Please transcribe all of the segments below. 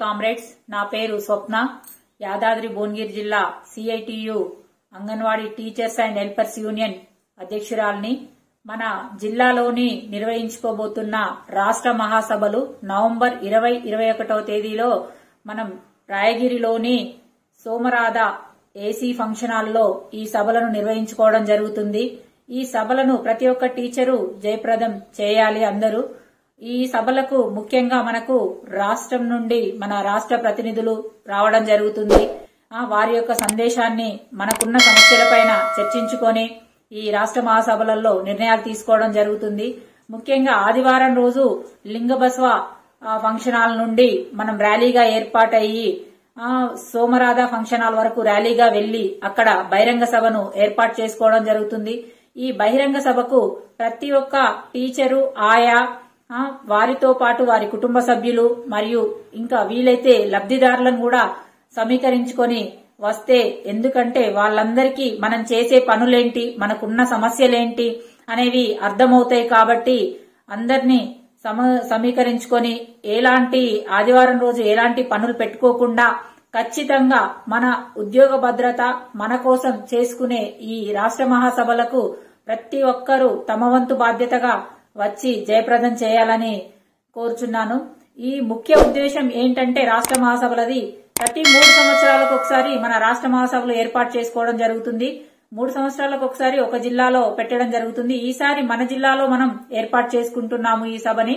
Comrades నా పేరు స్వప్న. యాదాద్రి భువనగిరి జిల్లా CITU anganwadi teachers and helpers union అధ్యక్షురాల్ని. మన జిల్లాలోని నిర్వహించుకోబోతున్న రాష్ట్ర మహాసభలు నవంబర్ ఇరవై ఇరవై ఒకటవ తేదీలో మనం రాయగిరిలోని సోమరాధ ఏసీ ఫంక్షన్ హాల్లో ఈ సభలను నిర్వహించుకోవడం జరుగుతుంది. ఈ సభలను ప్రతి ఒక్క టీచరు జయప్రదం చేయాలి అందరూ. ఈ సభలకు ముఖ్యంగా మనకు రాష్ట్రం నుండి మన రాష్ట్ర ప్రతినిధులు రావడం జరుగుతుంది. ఆ, వారి యొక్క సందేశాన్ని మనకున్న సమస్యలపైన చర్చించుకొని ఈ రాష్ట్ర మహాసభలలో నిర్ణయాలు తీసుకోవడం జరుగుతుంది. ముఖ్యంగా ఆదివారం రోజు లింగబస్వ ఫంక్షన్ హాల్ నుండి మనం ర్యాలీగా ఏర్పాటయ్యి ఆ, సోమరాధ ఫంక్షన్ హాల్ వరకు ర్యాలీగా వెళ్ళి అక్కడ బహిరంగ సభను ఏర్పాటు చేసుకోవడం జరుగుతుంది. ఈ బహిరంగ సభకు ప్రతి ఒక్క టీచరు ఆయా వారితో పాటు వారి కుటుంబ సభ్యులు మరియు ఇంకా వీలైతే లబ్ధిదారులను కూడా సమీకరించుకొని వస్తే ఎందుకంటే వాళ్ళందరికీ మనం చేసే పనులేంటి? మనకున్న సమస్యలేంటి? అనేవి అర్థమవుతాయి కాబట్టి అందరినీ సమ సమీకరించుకొని ఎలాంటి ఆదివారం రోజు ఎలాంటి పనులు పెట్టుకోకుండా ఖచ్చితంగా మన ఉద్యోగ భద్రత మన కోసం చేసుకునే ఈ రాష్ట్ర మహాసభలకు ప్రతి ఒక్కరూ తమ వంతు బాధ్యతగా వచ్చి జయప్రదం చేయాలని కోరుచున్నాను. ఈ ముఖ్య ఉద్దేశం ఏంటంటే రాష్ట్ర మహాసభలది ప్రతి మూడు సంవత్సరాలకు ఒకసారి మన రాష్ట్ర మహాసభలు ఏర్పాటు చేసుకోవడం జరుగుతుంది. మూడు సంవత్సరాలకు ఒకసారి ఒక జిల్లాలో పెట్టడం జరుగుతుంది. ఈసారి మన జిల్లాలో మనం ఏర్పాటు చేసుకుంటున్నాము ఈ సభని.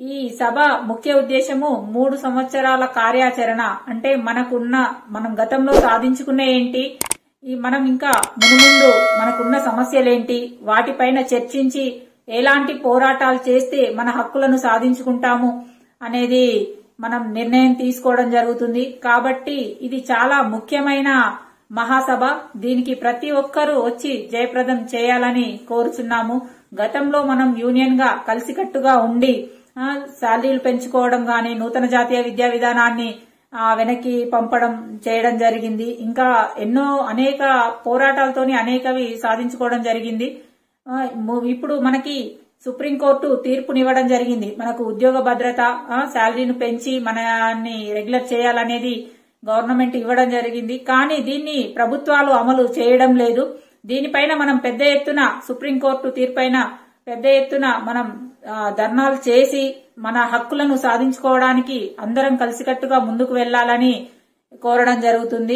ఈ సభ ముఖ్య ఉద్దేశము మూడు సంవత్సరాల కార్యాచరణ. అంటే మనకున్న మనం గతంలో సాధించుకున్న ఏంటి? ఈ మనం ఇంకా మునుముందు మనకున్న సమస్యలేంటి? వాటిపైన చర్చించి ఎలాంటి పోరాటాలు చేస్తే మన హక్కులను సాధించుకుంటాము అనేది మనం నిర్ణయం తీసుకోవడం జరుగుతుంది. కాబట్టి ఇది చాలా ముఖ్యమైన మహాసభ. దీనికి ప్రతి ఒక్కరూ వచ్చి జయప్రదం చేయాలని కోరుచున్నాము. గతంలో మనం యూనియన్గా కలిసికట్టుగా ఉండి శాలరీలు పెంచుకోవడం గాని నూతన జాతీయ విద్యా విధానాన్ని వెనక్కి పంపడం చేయడం జరిగింది. ఇంకా ఎన్నో అనేక పోరాటాలతోని అనేకవి సాధించుకోవడం జరిగింది. ఇప్పుడు మనకి సుప్రీంకోర్టు తీర్పునివ్వడం జరిగింది. మనకు ఉద్యోగ భద్రత శాలరీని పెంచి మనని రెగ్యులర్ చేయాలనేది గవర్నమెంట్ ఇవ్వడం జరిగింది. కానీ దీన్ని ప్రభుత్వాలు అమలు చేయడం లేదు. దీనిపైన మనం పెద్ద ఎత్తున సుప్రీంకోర్టు తీర్పైన పెద్ద ఎత్తున మనం ధర్నాలు చేసి మన హక్కులను సాధించుకోవడానికి అందరం కలిసికట్టుగా ముందుకు వెళ్ళాలని కోరడం జరుగుతుంది.